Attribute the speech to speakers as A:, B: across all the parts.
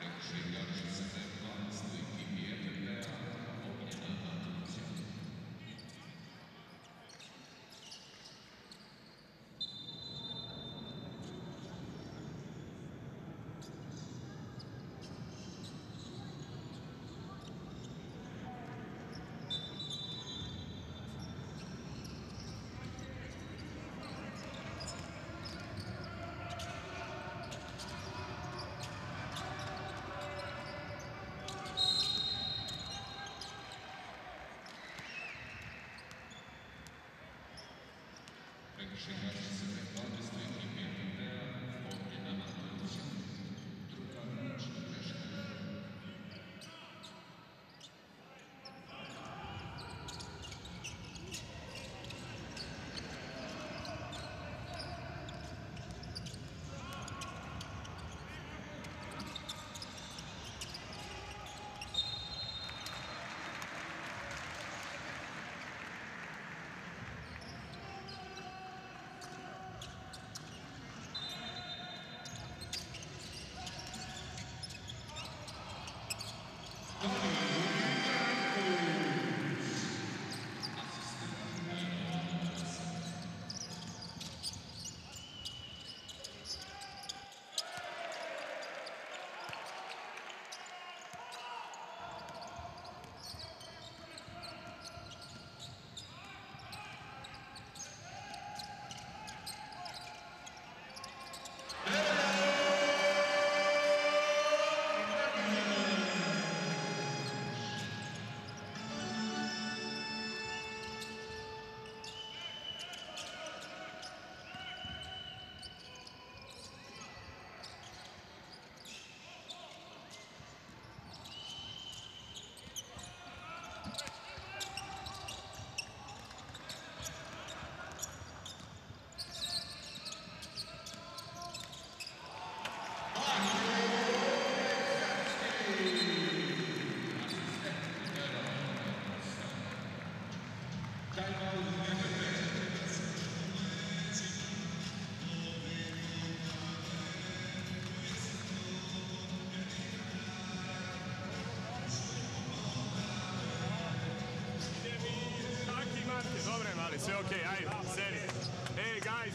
A: Także jak się Przyjaźń z sve ok, said it. Hey guys,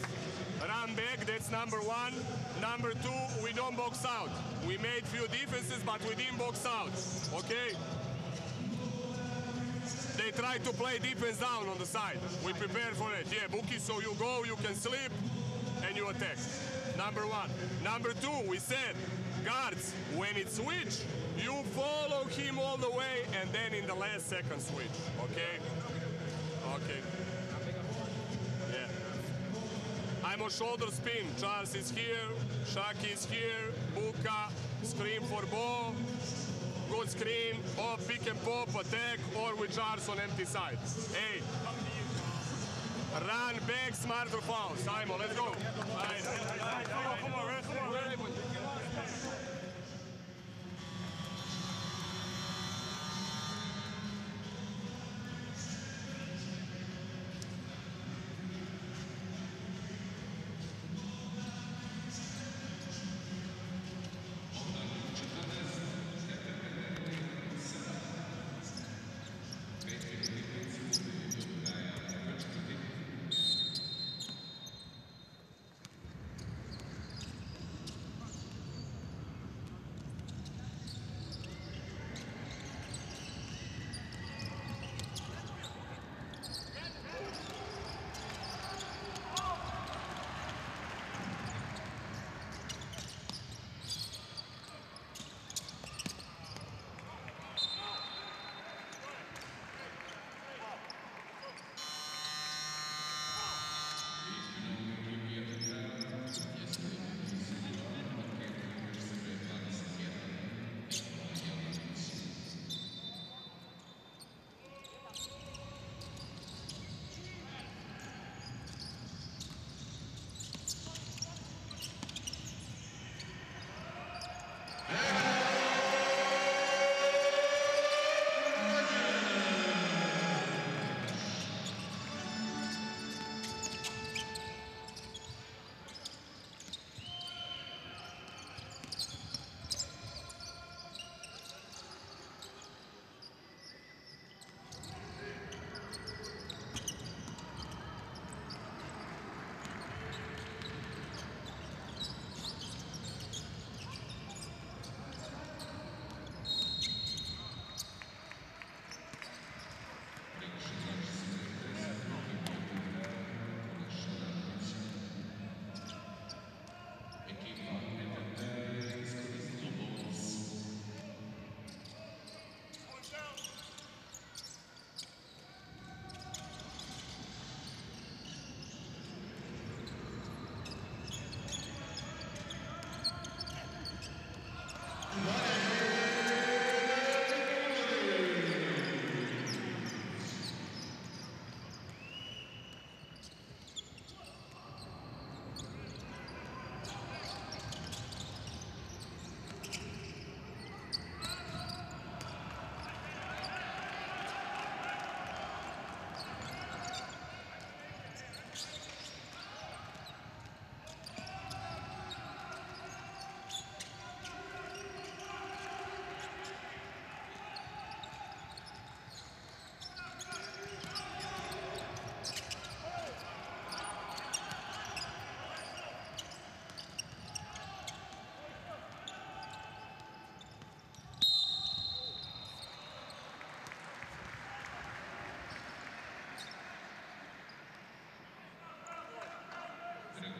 A: run back, that's number one. Number two, we don't box out. We made few defenses, but we didn't box out, okay? They try to play defense down on the side. We prepare for it. Yeah, Buki, so you go, you can sleep, and you attack. Number one. Number two, we said, guards, when it switch, you follow him all the way, and then in the last second switch, okay? Okay. On shoulder spin. Charles is here, Shaki is here, Buka, scream for ball, good screen, or pick and pop, attack, or with Charles on empty side. Hey, run back, smarter foul. Simon, let's go. Ajde. Come on, come on,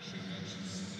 B: Sure.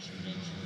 B: Shoot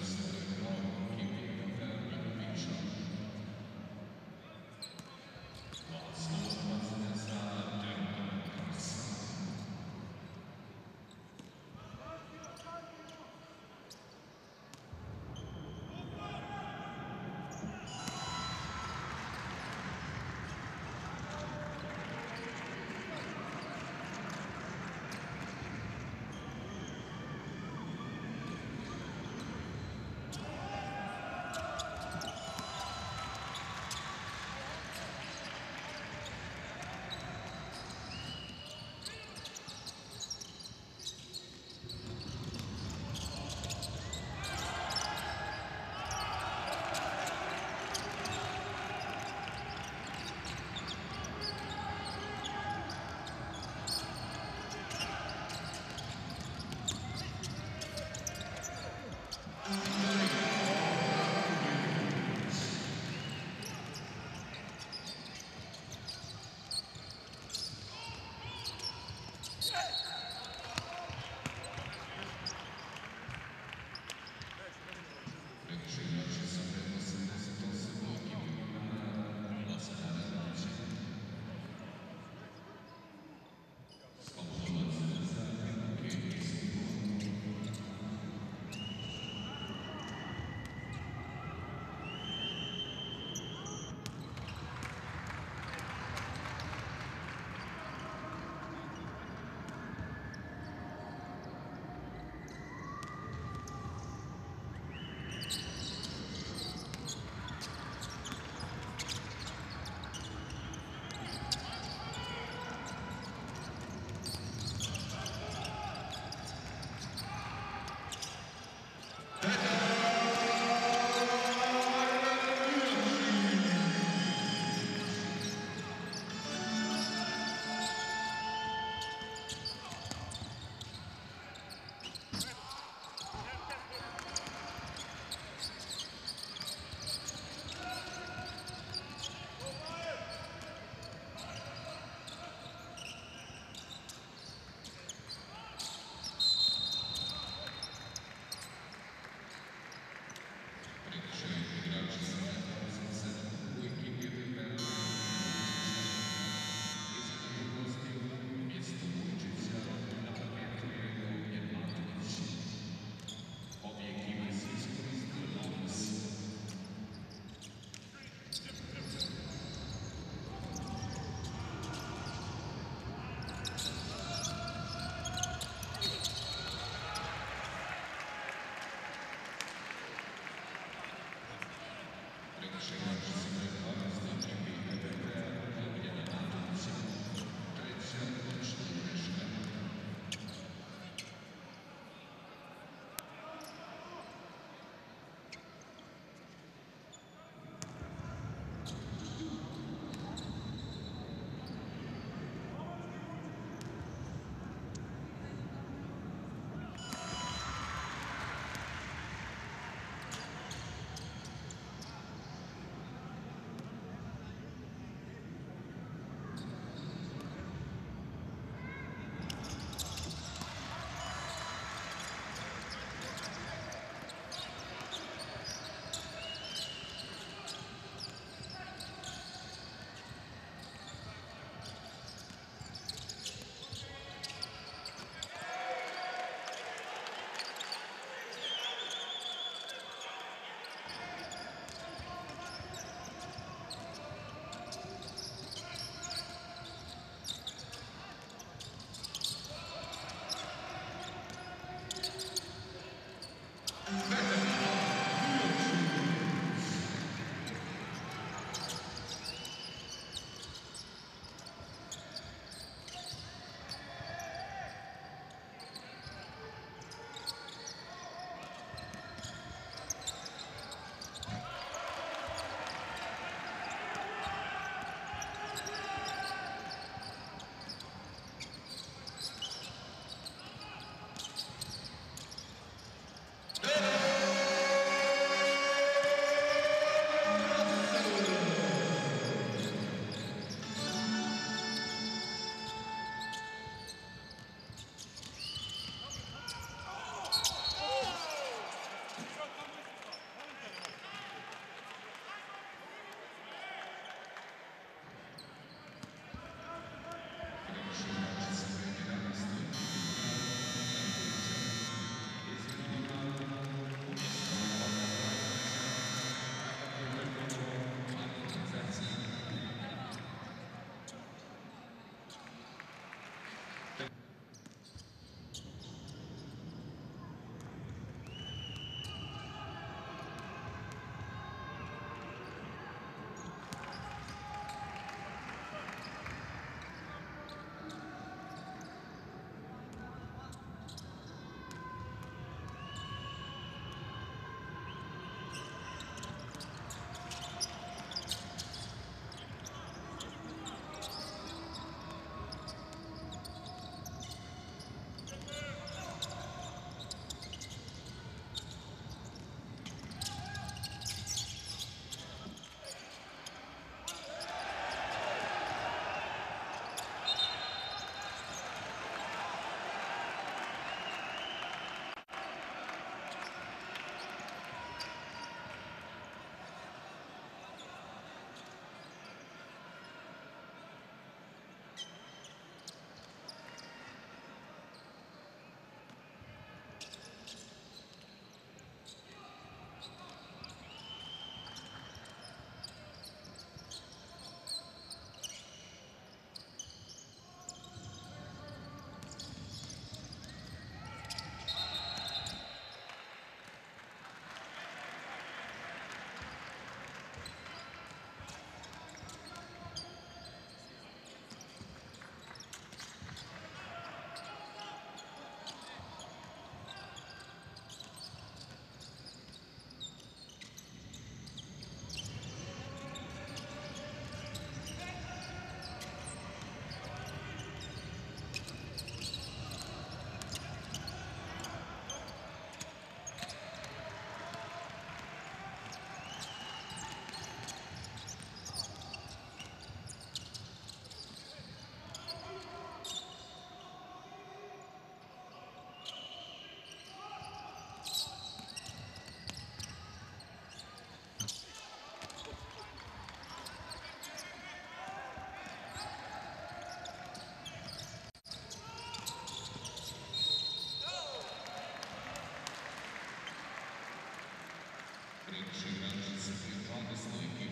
B: absolutely.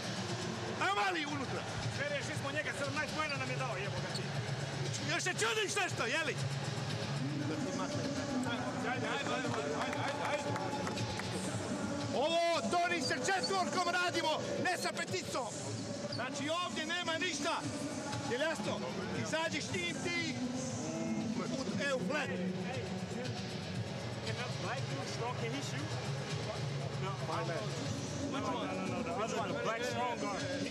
B: A mali unutra.
C: Sve rešili smo njega, 17 pojena nam je dao, jebo ga ti.
B: Još se čudiš nešto, jeli? Četvorkom radimo, ne sa peticom. Znači ovdje nema ništa. Jel jasno? Izađeš tim ti. E, u flat.
C: can no, no, no. The the black strong guard.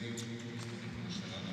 D: Deus, por isso que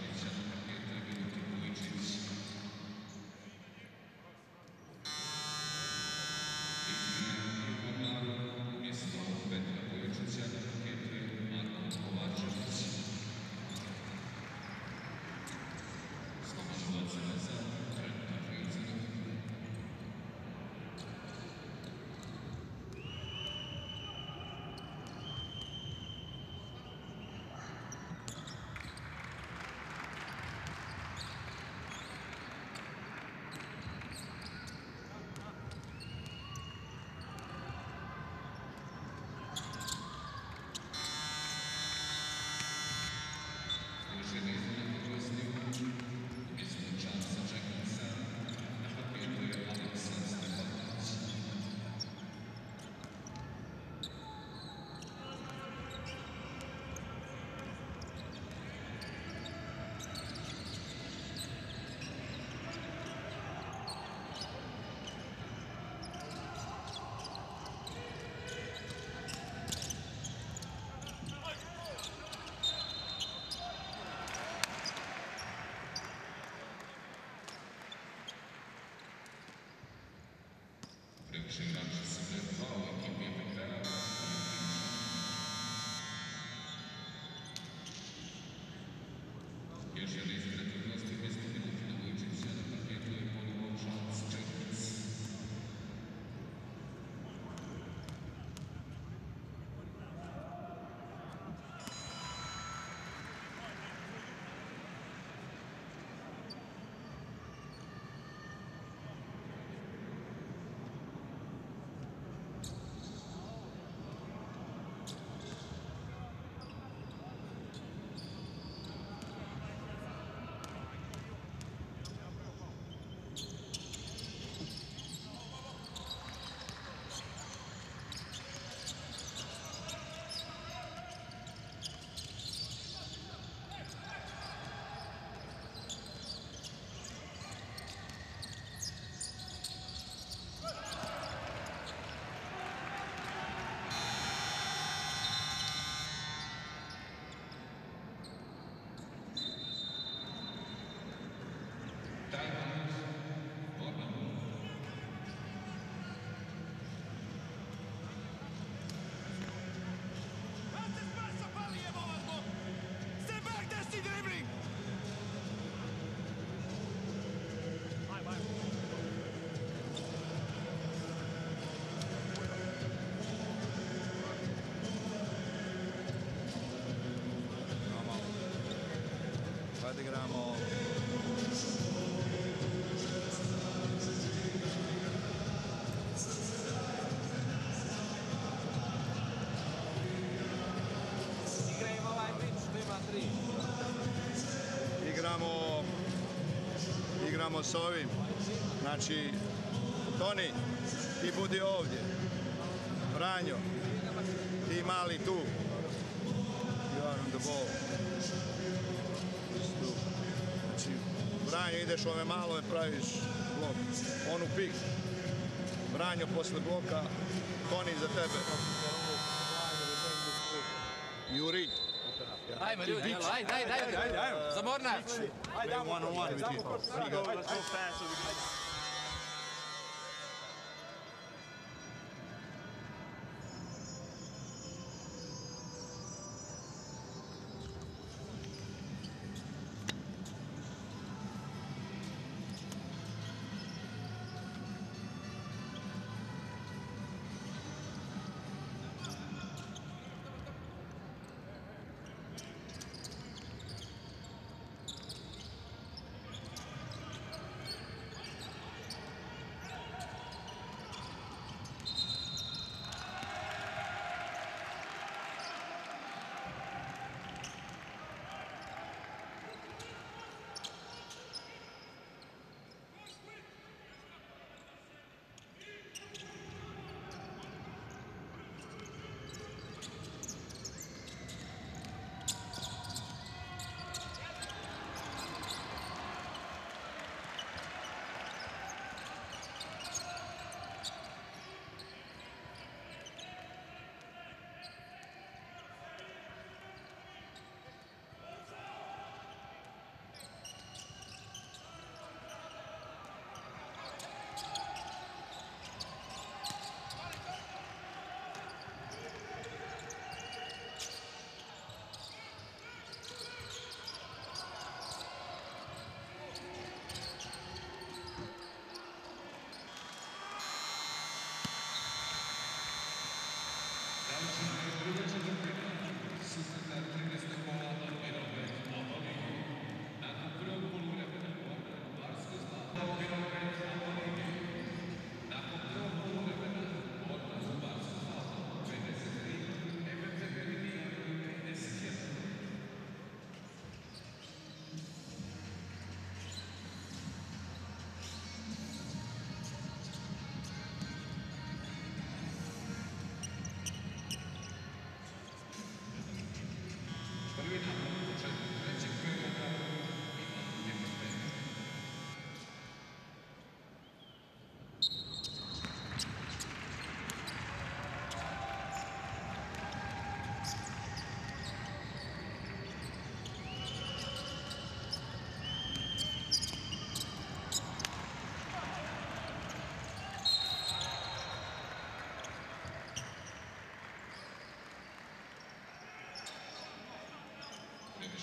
B: Thank you. S ovim znači Toni ti budi ovdje Franjo ti mali tu you are on the ball tu. znači Franjo ideš ove malo i praviš blok on u pik Franjo posle bloka Toni za tebe Juri
D: Ajmo ljudi, jel, ajde, ajde, ajde. Za Mornar.
B: One-on-one with you.
C: Let's go fast so we can...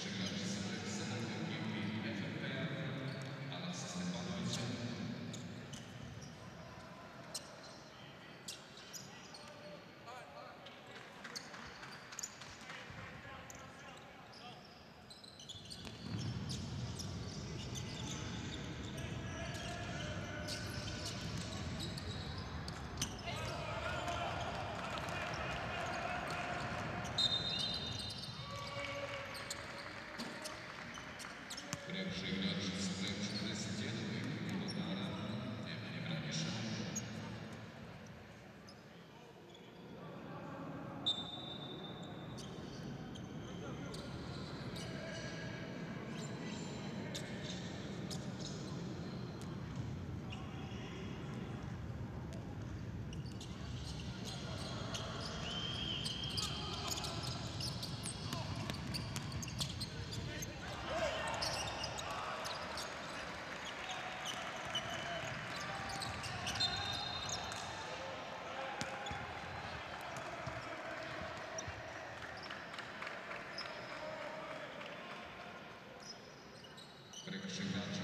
B: Mexico. Chicago.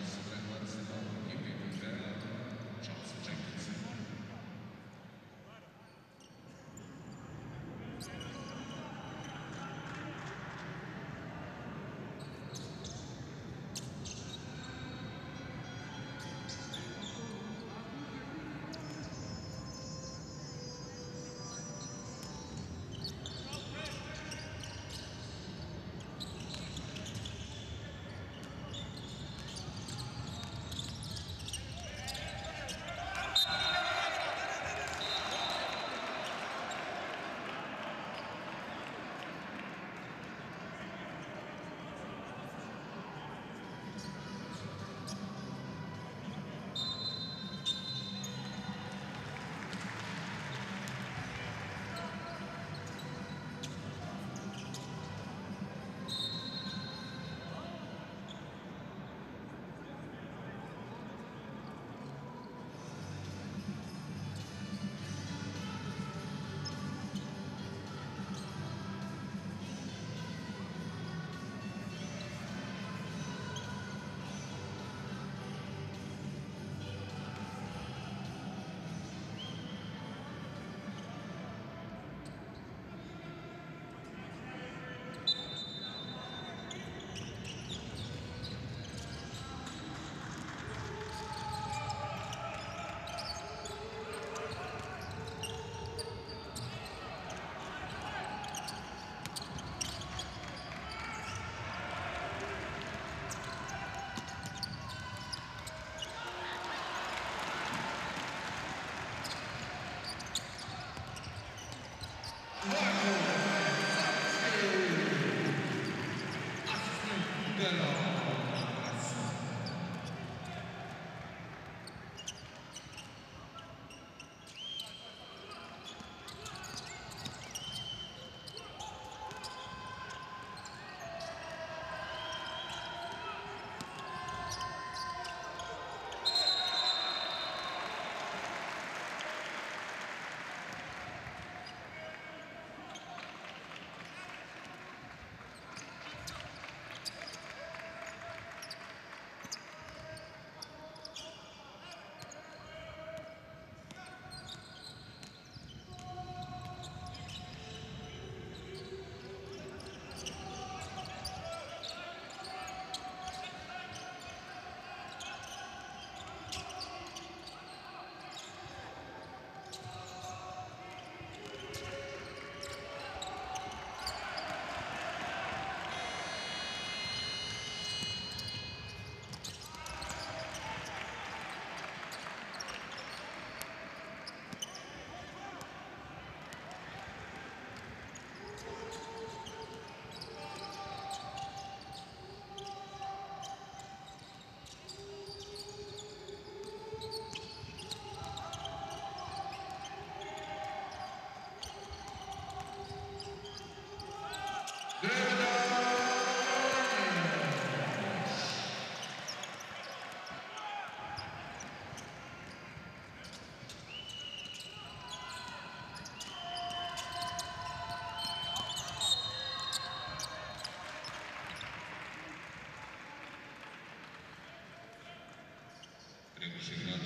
B: Przegrany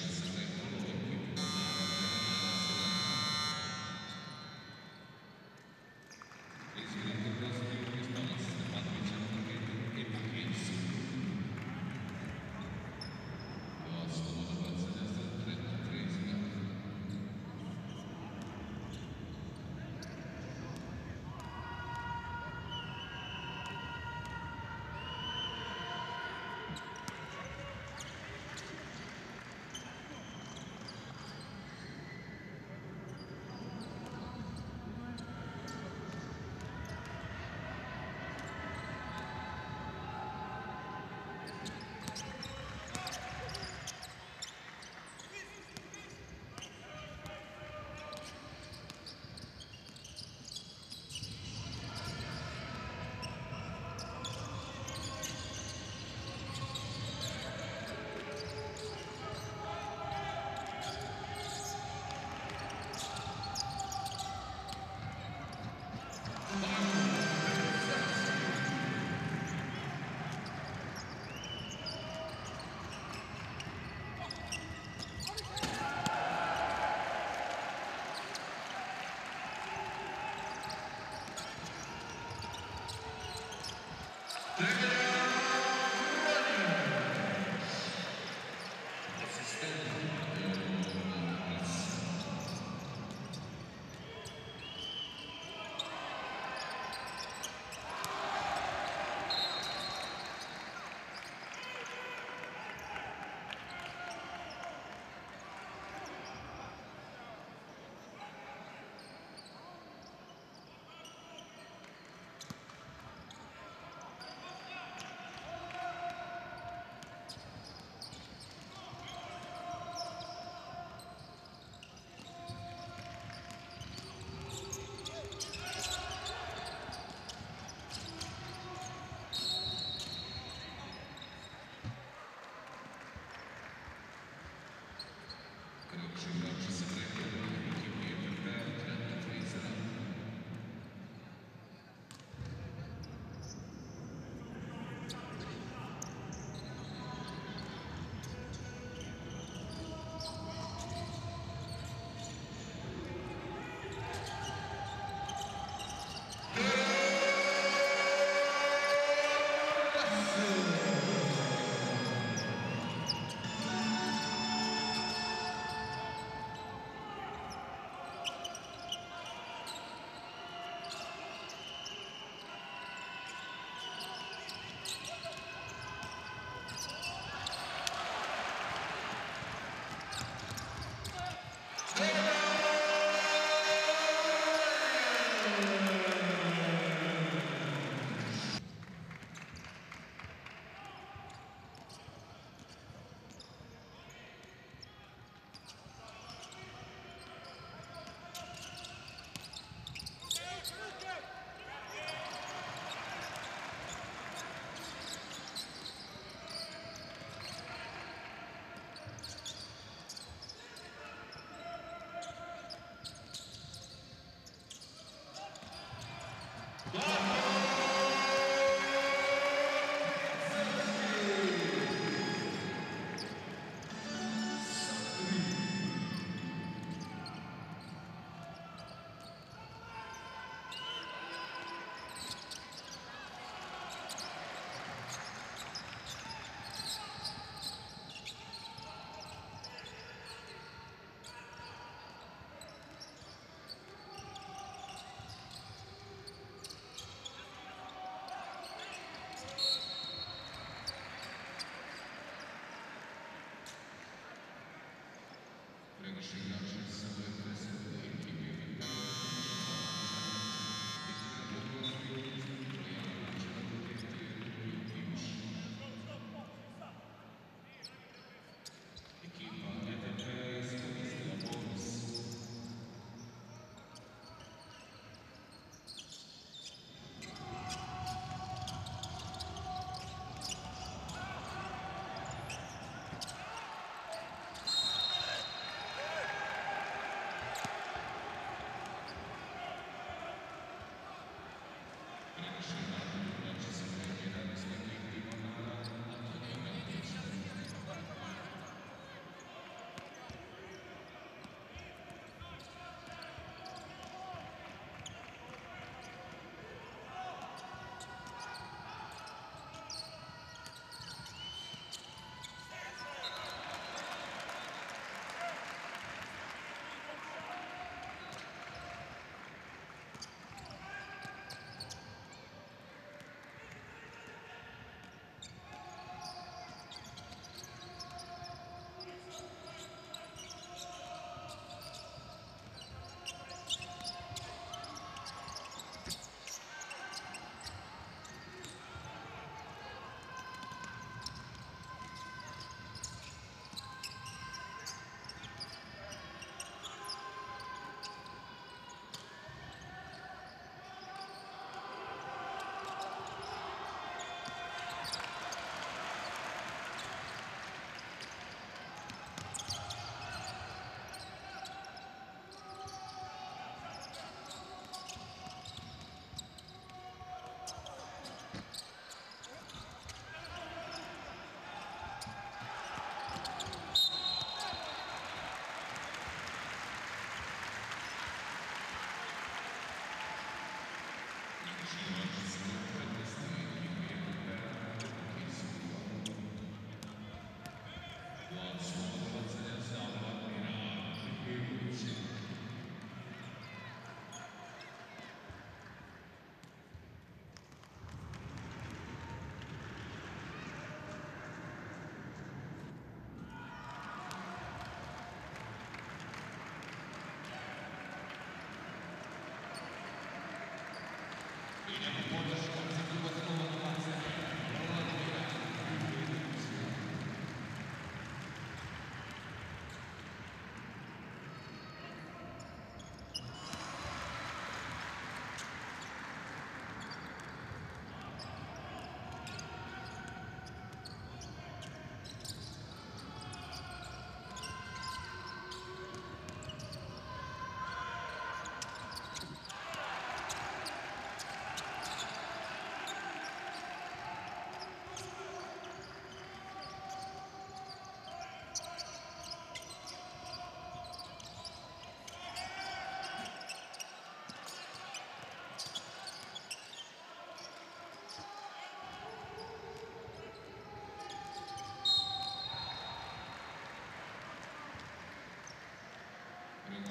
B: Наші наші сили Христу.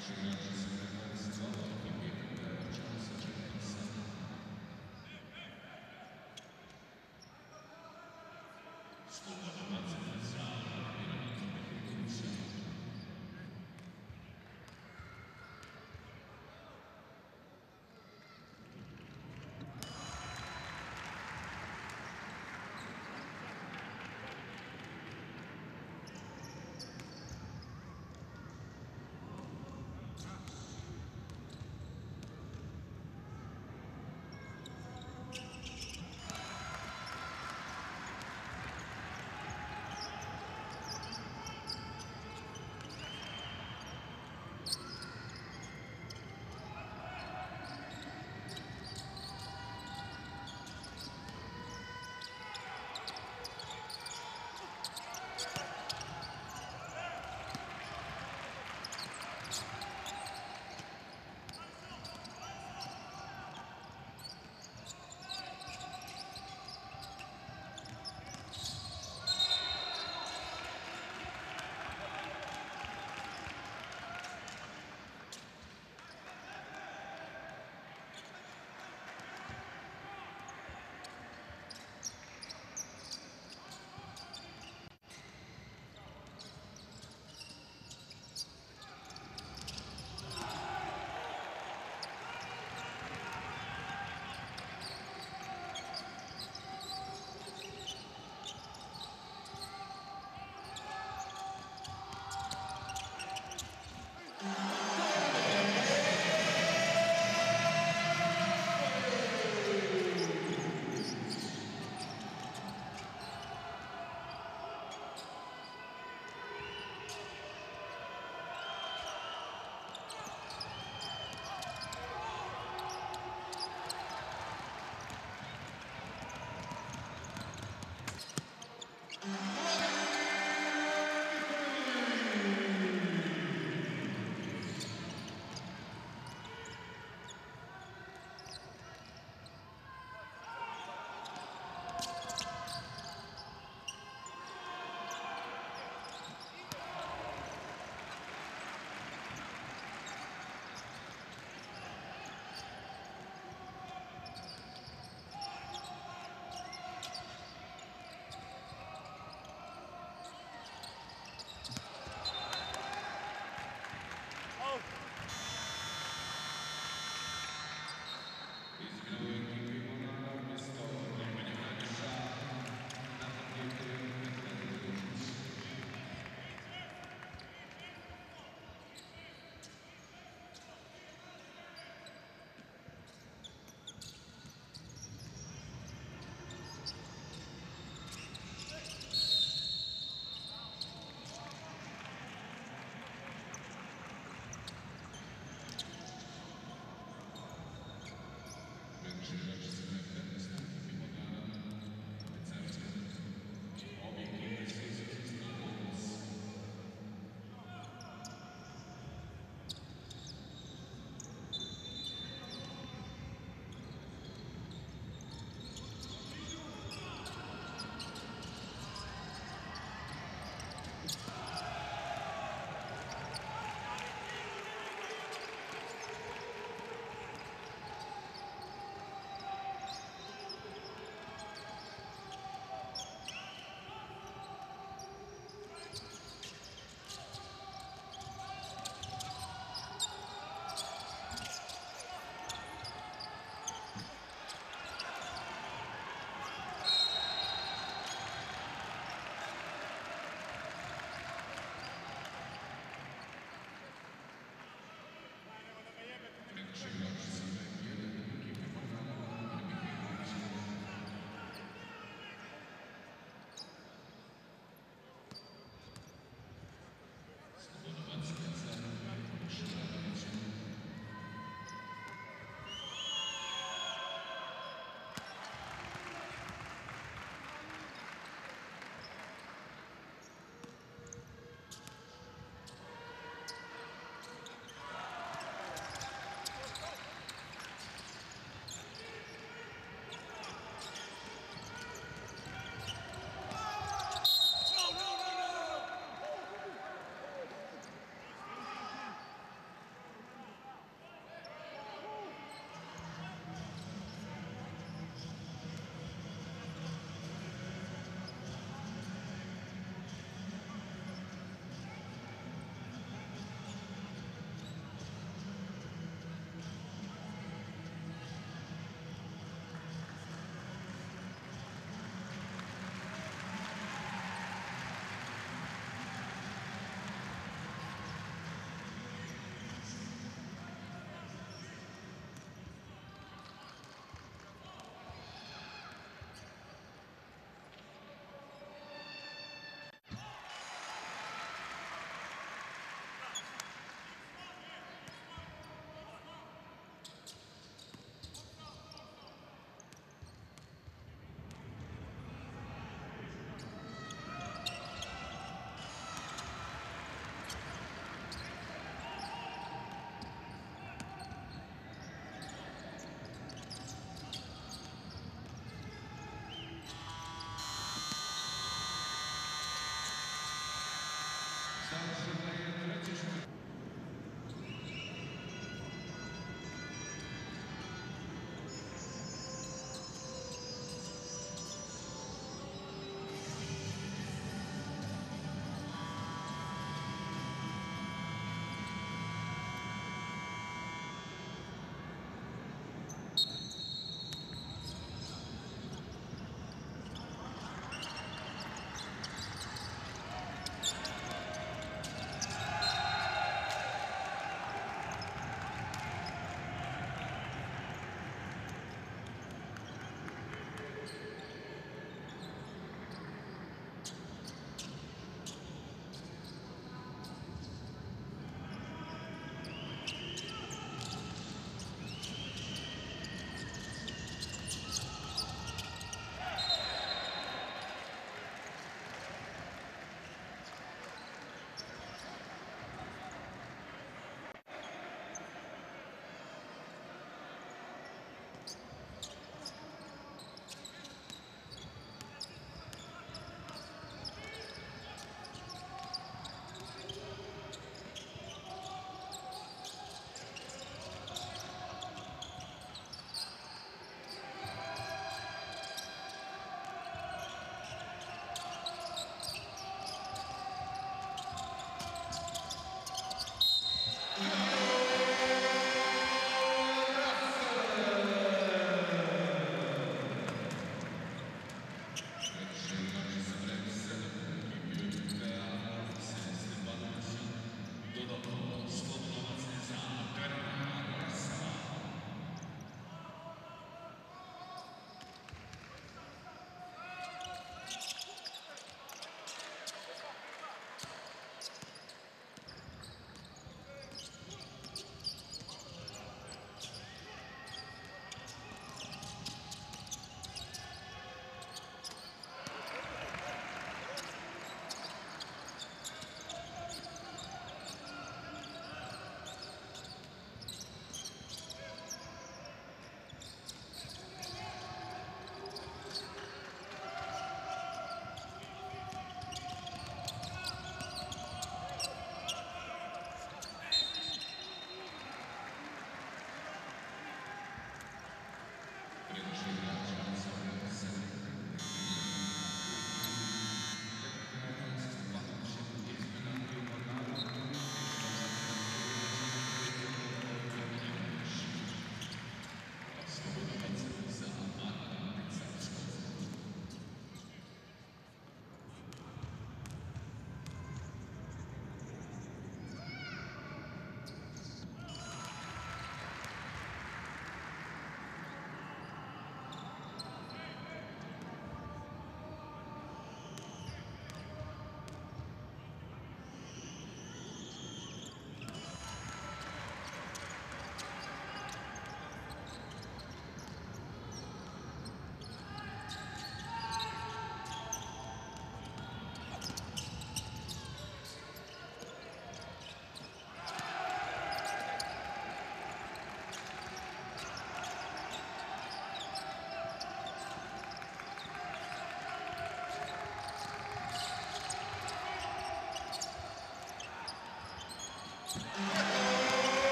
B: Scopa da Mazza Thank you.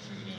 B: Shooting.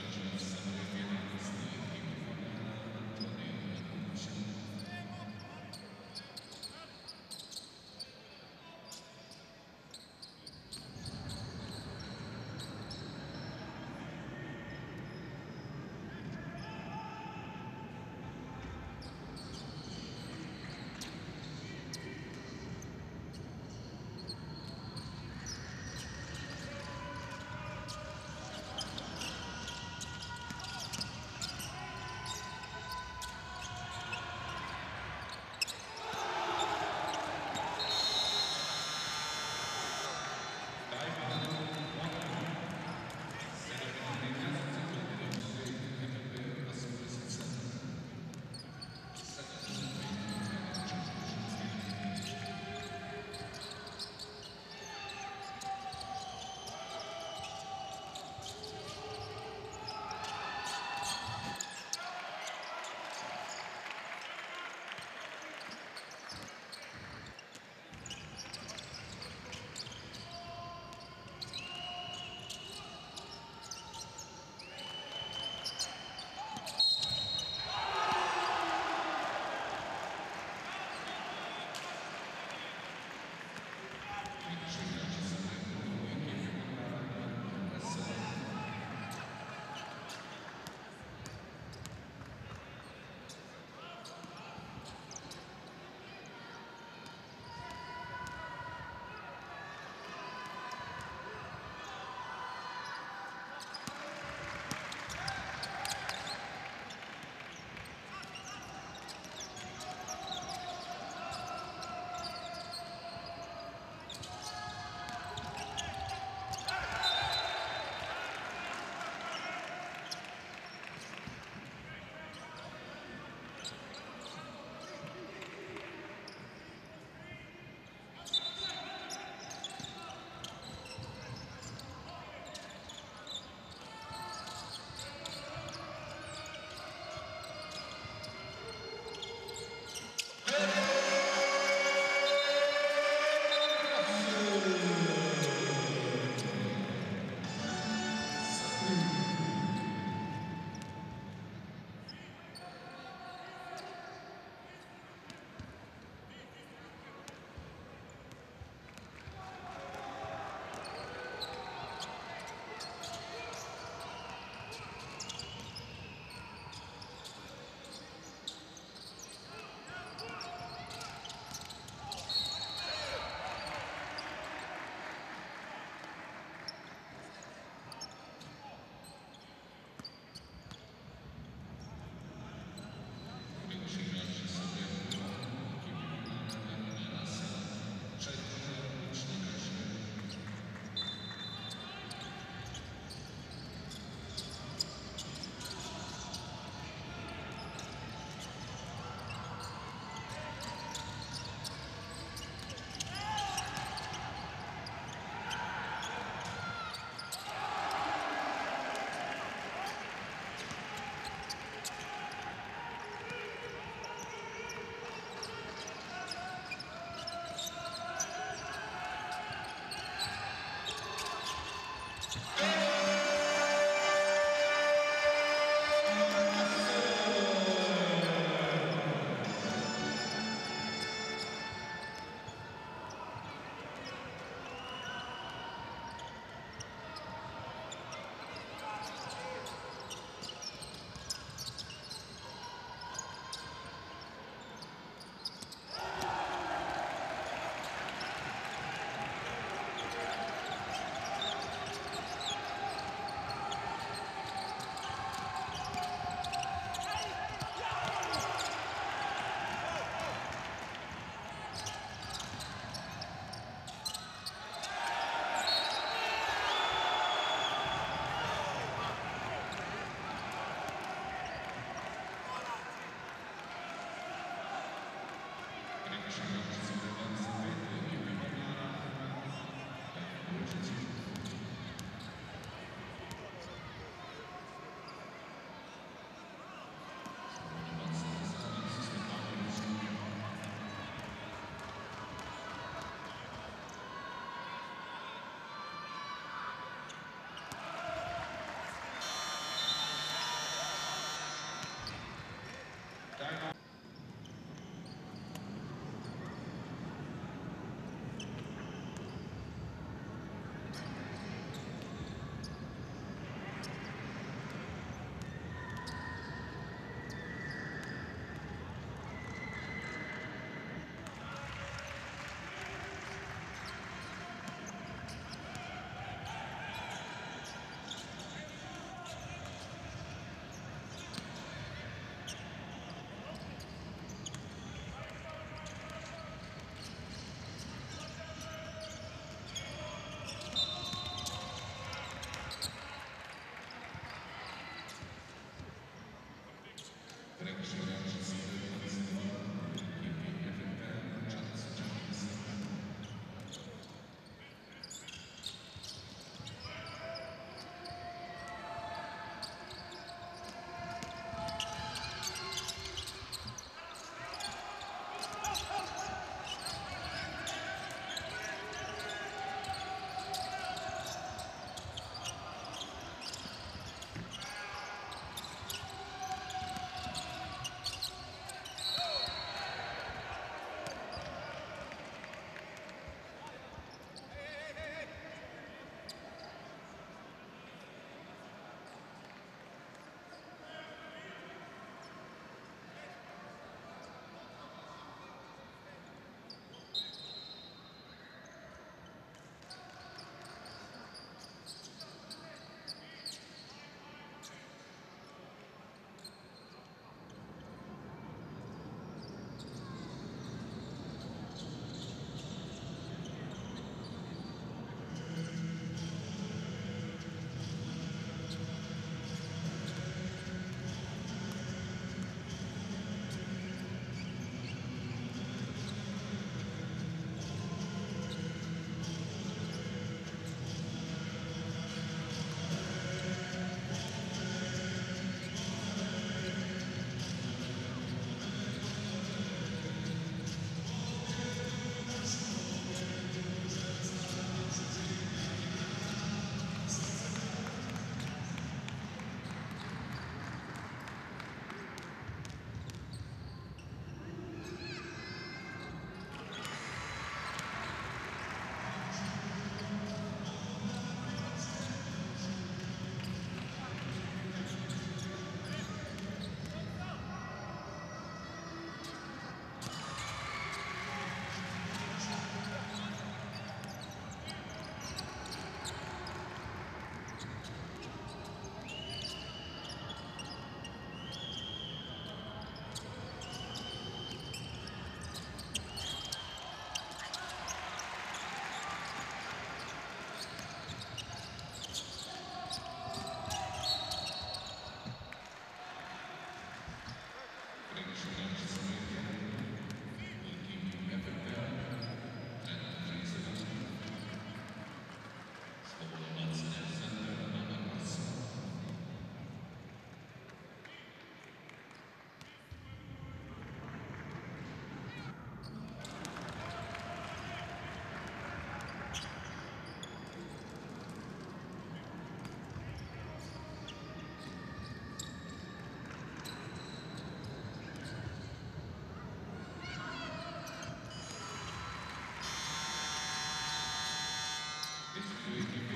A: Thank you.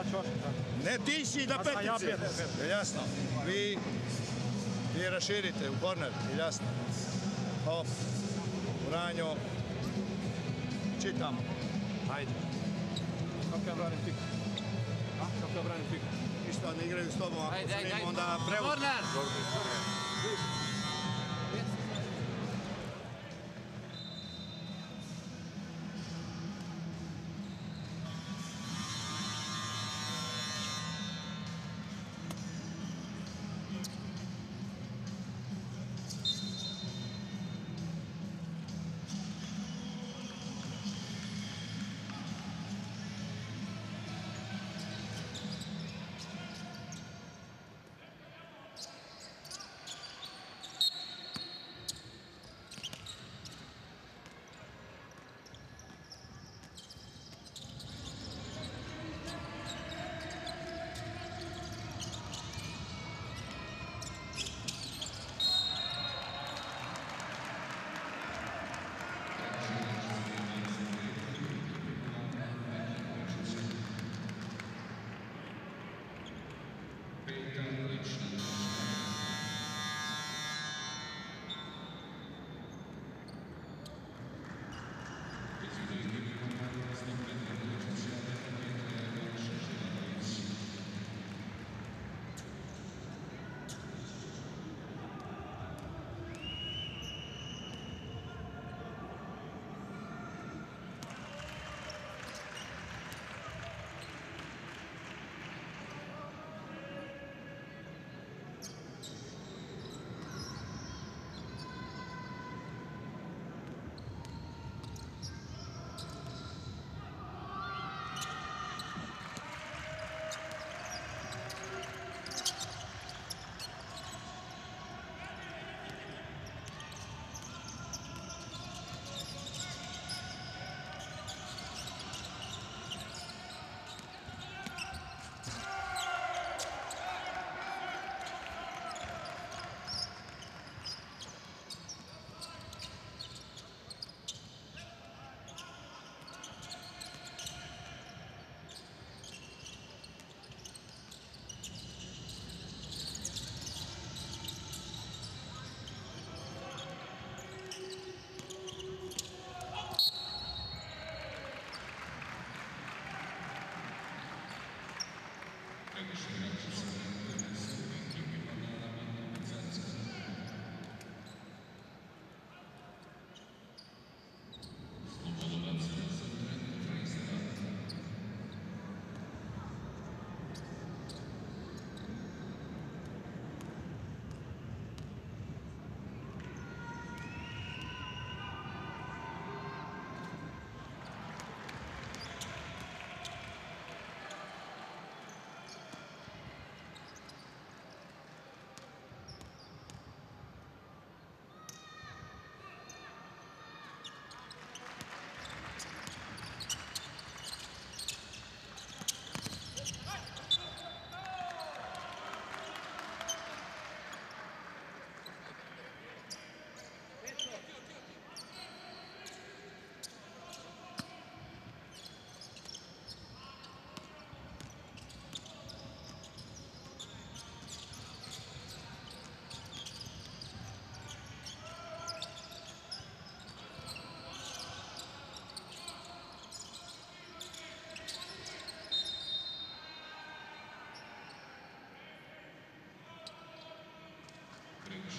A: Ja ću.
B: Ne, ti si na
A: a ja
B: petici.
A: pet, pet.
B: Jasno. Vi, vi raširite u korner, jasno. Hop, Vranjo. Čitamo. Ajde.
A: Kako ja branim pik? Kako ja branim pik?
B: Ništa ne igraju s tobom, ako
C: ajde.
B: onda preuzmu.
C: Korner!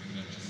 E: watching that.